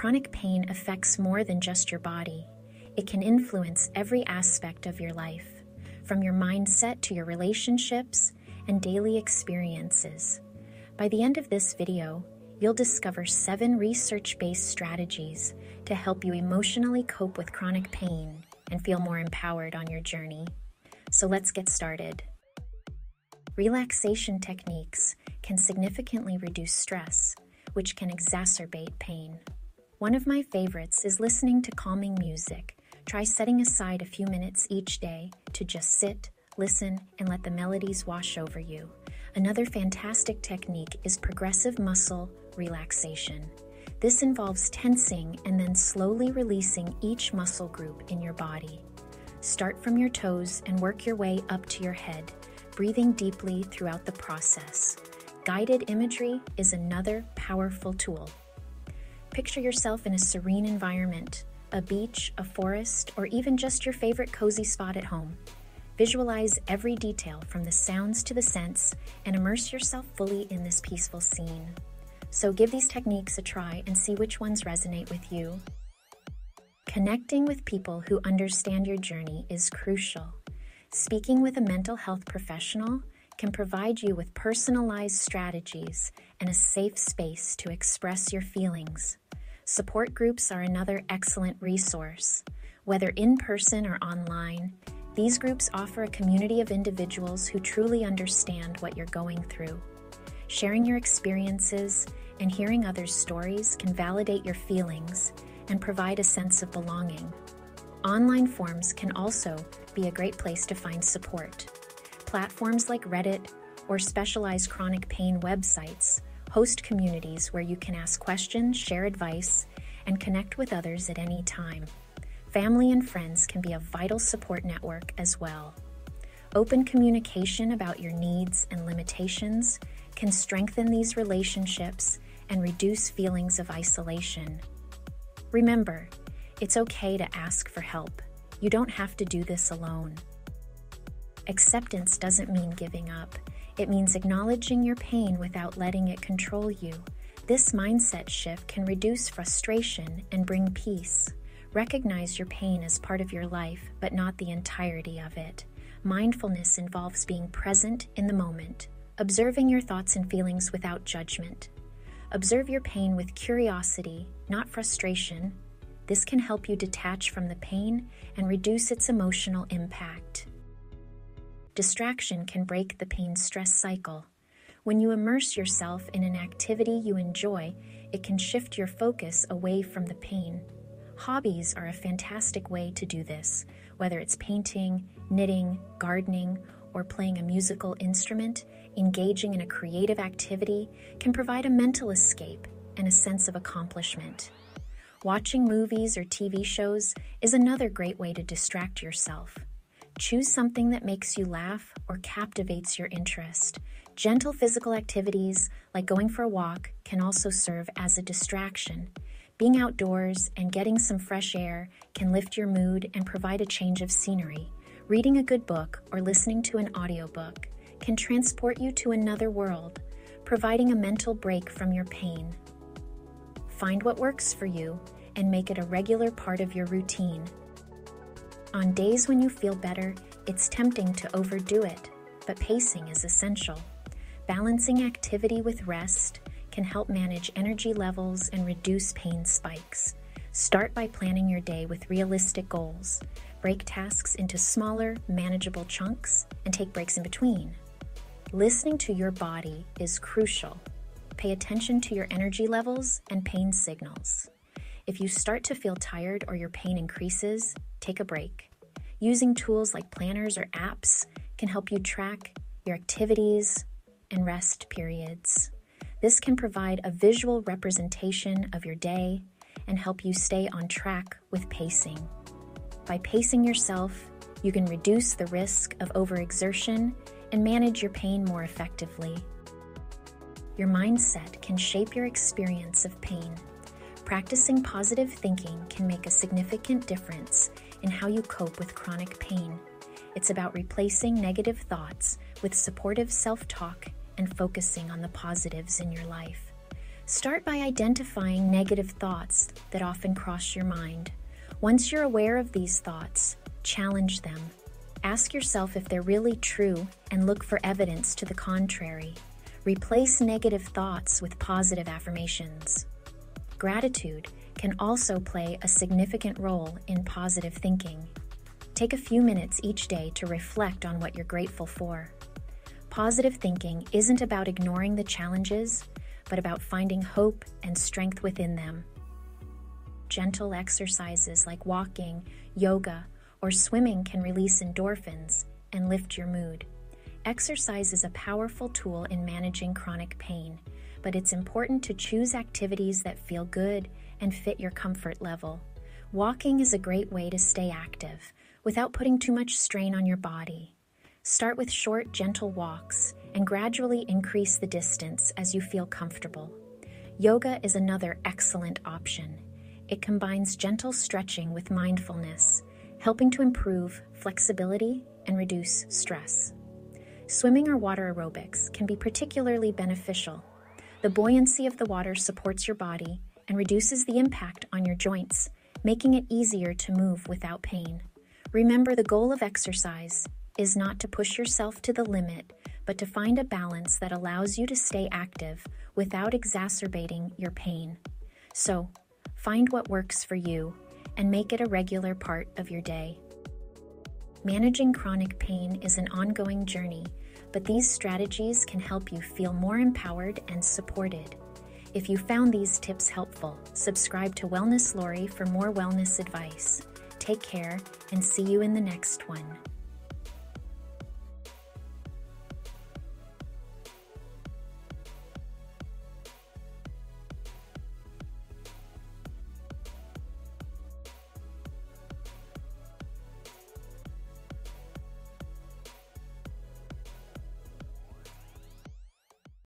chronic pain affects more than just your body. It can influence every aspect of your life, from your mindset to your relationships and daily experiences. By the end of this video, you'll discover seven research based strategies to help you emotionally cope with chronic pain and feel more empowered on your journey. So let's get started. Relaxation techniques can significantly reduce stress, which can exacerbate pain. One of my favorites is listening to calming music. Try setting aside a few minutes each day to just sit, listen, and let the melodies wash over you. Another fantastic technique is progressive muscle relaxation. This involves tensing and then slowly releasing each muscle group in your body. Start from your toes and work your way up to your head, breathing deeply throughout the process. Guided imagery is another powerful tool. Picture yourself in a serene environment, a beach, a forest, or even just your favorite cozy spot at home. Visualize every detail from the sounds to the scents and immerse yourself fully in this peaceful scene. So give these techniques a try and see which ones resonate with you. Connecting with people who understand your journey is crucial. Speaking with a mental health professional can provide you with personalized strategies and a safe space to express your feelings. Support groups are another excellent resource. Whether in person or online, these groups offer a community of individuals who truly understand what you're going through. Sharing your experiences and hearing others' stories can validate your feelings and provide a sense of belonging. Online forums can also be a great place to find support. Platforms like Reddit or specialized chronic pain websites host communities where you can ask questions, share advice, and connect with others at any time. Family and friends can be a vital support network as well. Open communication about your needs and limitations can strengthen these relationships and reduce feelings of isolation. Remember, it's okay to ask for help. You don't have to do this alone. Acceptance doesn't mean giving up, it means acknowledging your pain without letting it control you. This mindset shift can reduce frustration and bring peace. Recognize your pain as part of your life, but not the entirety of it. Mindfulness involves being present in the moment, observing your thoughts and feelings without judgment, Observe your pain with curiosity, not frustration. This can help you detach from the pain and reduce its emotional impact. Distraction can break the pain stress cycle. When you immerse yourself in an activity you enjoy, it can shift your focus away from the pain. Hobbies are a fantastic way to do this, whether it's painting, knitting, gardening, or playing a musical instrument, engaging in a creative activity can provide a mental escape and a sense of accomplishment. Watching movies or TV shows is another great way to distract yourself. Choose something that makes you laugh or captivates your interest. Gentle physical activities, like going for a walk, can also serve as a distraction. Being outdoors and getting some fresh air can lift your mood and provide a change of scenery. Reading a good book or listening to an audiobook can transport you to another world, providing a mental break from your pain. Find what works for you and make it a regular part of your routine. On days when you feel better, it's tempting to overdo it, but pacing is essential. Balancing activity with rest can help manage energy levels and reduce pain spikes. Start by planning your day with realistic goals. Break tasks into smaller, manageable chunks and take breaks in between. Listening to your body is crucial. Pay attention to your energy levels and pain signals. If you start to feel tired or your pain increases, take a break. Using tools like planners or apps can help you track your activities and rest periods. This can provide a visual representation of your day and help you stay on track with pacing. By pacing yourself, you can reduce the risk of overexertion and manage your pain more effectively. Your mindset can shape your experience of pain. Practicing positive thinking can make a significant difference in how you cope with chronic pain. It's about replacing negative thoughts with supportive self talk and focusing on the positives in your life. Start by identifying negative thoughts that often cross your mind. Once you're aware of these thoughts, challenge them. Ask yourself if they're really true and look for evidence to the contrary. Replace negative thoughts with positive affirmations. Gratitude can also play a significant role in positive thinking. Take a few minutes each day to reflect on what you're grateful for. Positive thinking isn't about ignoring the challenges, but about finding hope and strength within them. Gentle exercises like walking, yoga, or swimming can release endorphins and lift your mood. Exercise is a powerful tool in managing chronic pain, but it's important to choose activities that feel good and fit your comfort level. Walking is a great way to stay active without putting too much strain on your body. Start with short, gentle walks and gradually increase the distance as you feel comfortable. Yoga is another excellent option. It combines gentle stretching with mindfulness, helping to improve flexibility and reduce stress. Swimming or water aerobics can be particularly beneficial. The buoyancy of the water supports your body and reduces the impact on your joints, making it easier to move without pain. Remember, the goal of exercise is not to push yourself to the limit, but to find a balance that allows you to stay active without exacerbating your pain. So, find what works for you and make it a regular part of your day. Managing chronic pain is an ongoing journey, but these strategies can help you feel more empowered and supported. If you found these tips helpful, subscribe to Wellness Lori for more wellness advice. Take care and see you in the next one.